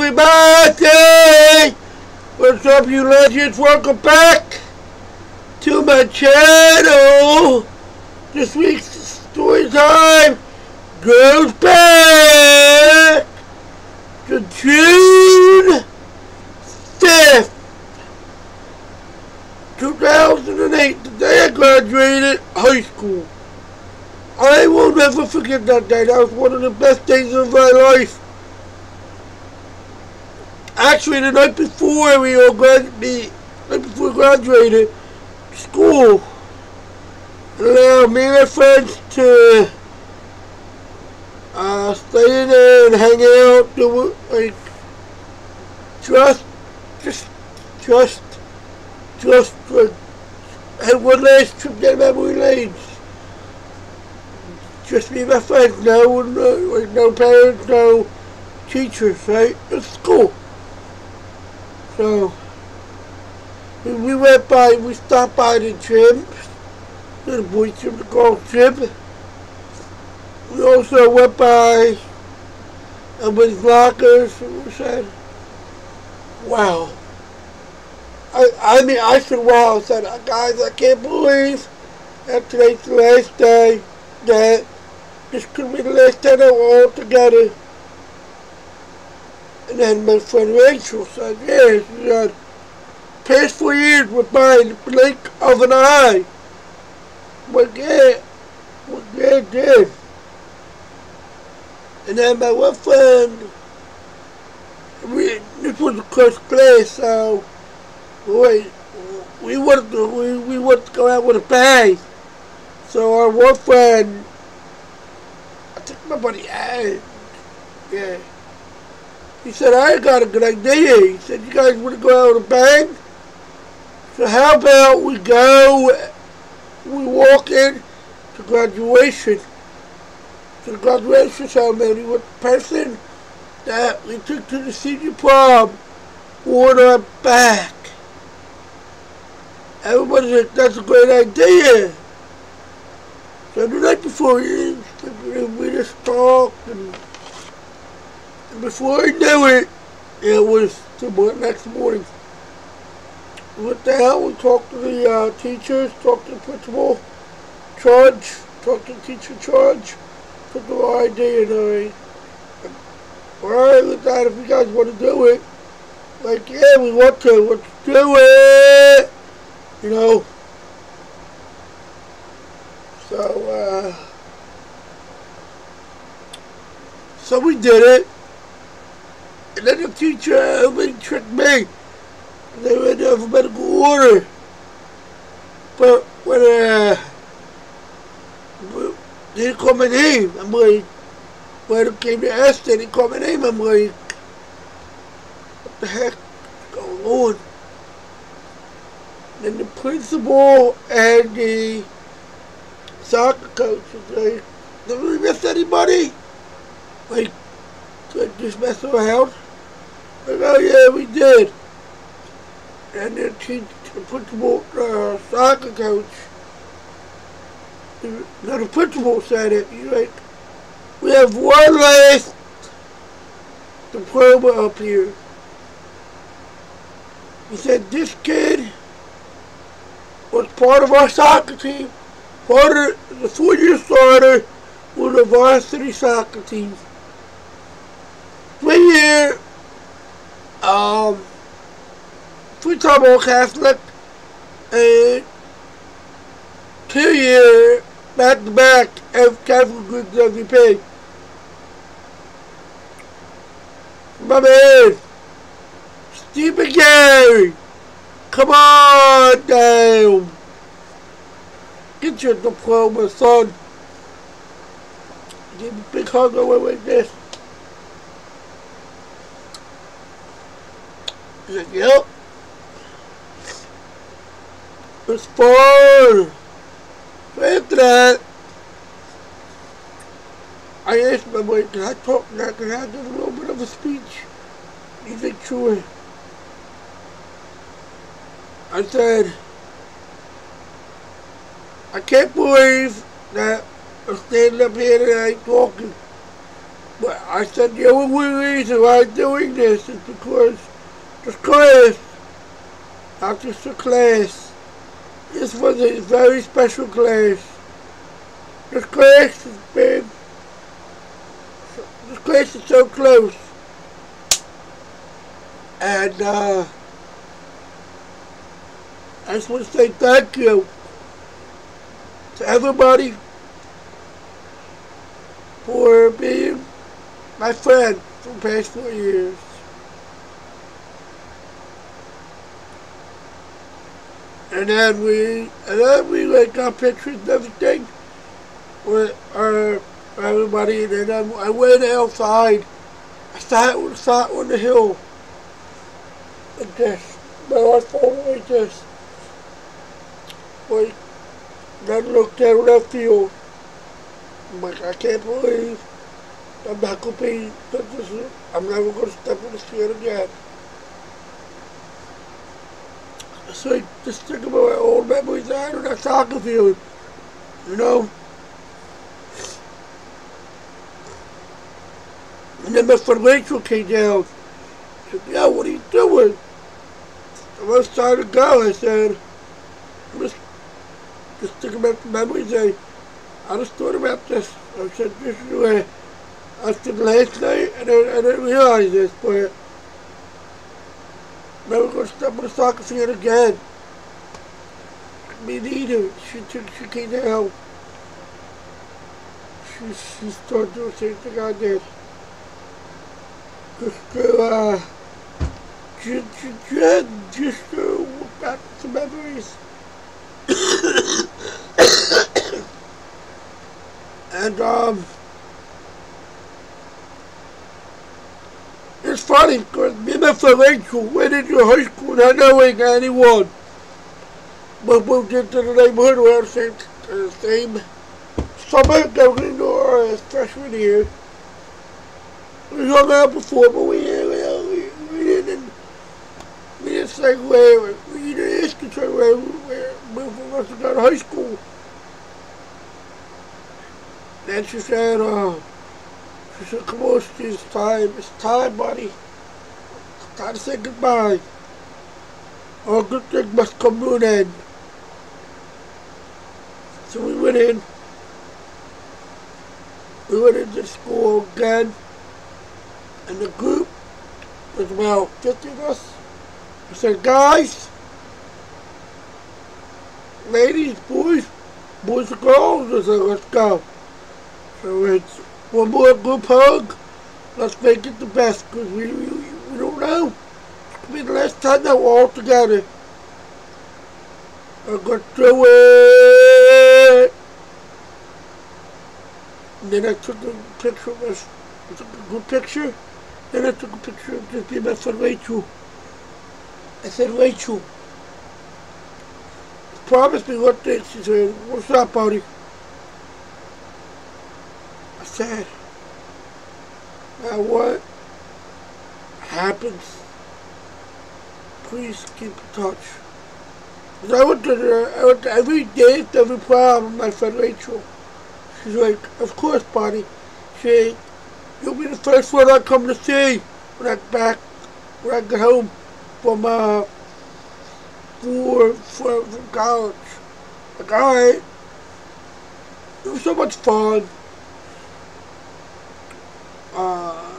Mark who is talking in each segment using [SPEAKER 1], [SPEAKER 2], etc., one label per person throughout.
[SPEAKER 1] everybody? What's up, you legends? Welcome back to my channel. This week's story time goes back to June 5th, 2008, the day I graduated high school. I will never forget that day. That was one of the best days of my life. Actually, the night before we all graduated, night before we graduated school, allowed me and my friends to uh, stay in there and hang out, do like just, just, just, just had one last trip down memory lane. Just me and my friends, no, no, no parents, no teachers, right? It's school. So, we went by, we stopped by the gym, the boys gym, the golf gym. We also went by everybody's lockers, and we said, wow. I, I mean, I said, wow, I said, guys, I can't believe that today's the last day that this could be the last day that we're all together. And then my friend Rachel said, yes, uh, she said, past four years in the blink of an eye. But yeah, well, yeah, did. And then my one friend, we, this was a first class, so we, we wanted to, we, we wanted to go out with a bang. So our one friend, I think my buddy Ed, yeah, he said, I got a good idea. He said, you guys want to go out with a bang? So how about we go, we walk in to graduation, to the graduation ceremony with the person that we took to the senior prom on our back. Everybody's like, that's a great idea. So the night before, we just talked, and, and before I knew it, it was the next morning. We went down, we talked to the uh, teachers, talked to the principal, charge, talked to the teacher charge, took the ID, and I, alright with that, if you guys want to do it, like, yeah, we want to, let's do it, you know. So, uh, so we did it. The teacher uh, tricked me. They were in alphabetical order. But when uh, they didn't call my name, I'm like, when it came to ask, they didn't call my name, I'm like, what the heck is going on? And the principal and the soccer coach was like, did we miss anybody? Like, just mess around? Oh yeah, we did. And then the teacher, the principal, uh, soccer coach, no, the principal said it, he's like, we have one last diploma up here. He said, this kid was part of our soccer team part of the four-year starter with the varsity soccer team. Three year, um, three-time All Catholic, and two year back-to-back of Catholic Group WP. My man, Steve McGarry, come on down. Get your diploma, son. Give me a big hug away with this. He's like, yep. It's fun. After that, I asked my boy, can I talk now? Can I give a little bit of a speech? He's like, sure. I said, I can't believe that I'm standing up here tonight talking But I said the only reason why I'm doing this is because this class, a class, this was a very special class. This class has been, this class is so close. And, uh, I just want to say thank you to everybody for being my friend for the past four years. And then we, and then we like got pictures and everything with our everybody. And then I went outside. I sat, sat on the hill like this. My iPhone like this. Like, then looked down that field. I'm like, I can't believe I'm not to be, I'm never to step on the field again. So I just think about my old memories I had on that soccer field, you know? And then friend Rachel came down. She said, yeah, what are you doing? I was trying to go. I said, I'm just, just thinking about the memories. I, I just thought about this. I said, this is where I said last night, and I, I didn't realize this, but never gonna step on the soccer field again. Me neither. She took, she came down. She, she started doing the same thing I did. Just to, uh, just, just, just to look back at some memories. and, um, it's funny because me and Rachel went into high school not knowing anyone. But moved into the neighborhood around the same, uh, same summer going into our uh, freshman year. We hung out before, but we, uh, we, we didn't we didn't say where we didn't ask each other where, where both of us to high school. Then she said, uh, said, come on, it's time. It's time, buddy. Time to say goodbye. All good things must come to an end. So we went in. We went into school again. And the group was about 50 of us. I said, guys, ladies, boys, boys and girls, said, let's go. So it's one more group hug. Let's make it the best because we, we, we don't know. It could be the last time that we're all together. I got through it. And then I took a picture of us. I took a good picture. Then I took a picture of just me my friend Rachel. I said, Rachel, promise me one thing. She said, what's up, buddy? Said, now what happens, please keep in touch. I went to the, I went to every day, every problem, my friend Rachel. She's like, of course, buddy. She, you'll be the first one I come to see when I get back, when I get home from uh for, for from college. Like alright. It was so much fun. Uh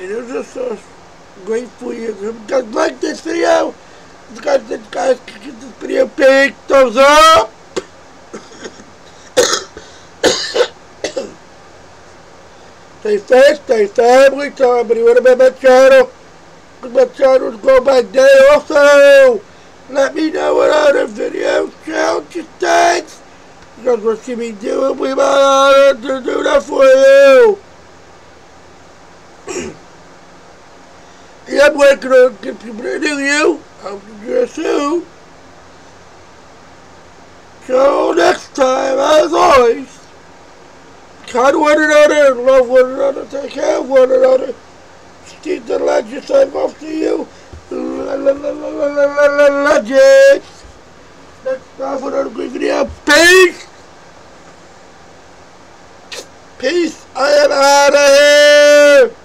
[SPEAKER 1] and it was just a for you. If you guys like this video, you guys, you guys can give this video a big thumbs up. stay safe, stay family, tell everybody what about my channel my channel go by day also. Let me know what other videos challenges thanks. Because what you be doing, we honor to uh, do that for you. yeah, I'm working on people to do you. To do soon. So next time, as always, kind one another, love one another, take care of one another. Steve the Legend sign off to you. Legends. Next time for another great video. Peace. Peace. I am out of here.